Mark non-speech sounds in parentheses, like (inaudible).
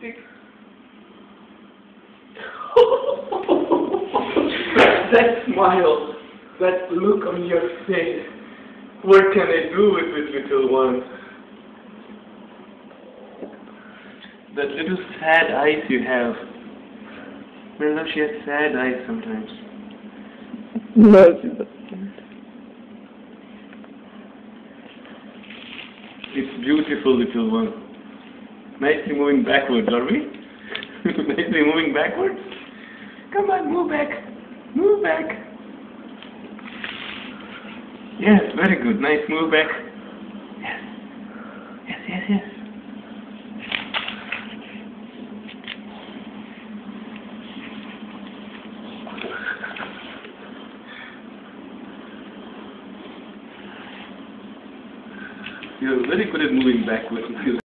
Stick. that smile, that look on your face. What can I do with this little one? That little sad eyes you have. Well, she has sad eyes sometimes. No, she doesn't. It's beautiful little one. Nicely moving backwards, are we? (laughs) Nicely moving backwards? Come on, move back. Move back. Yes, very good. Nice move back. Yes. Yes, yes, yes. You're very good at moving backwards.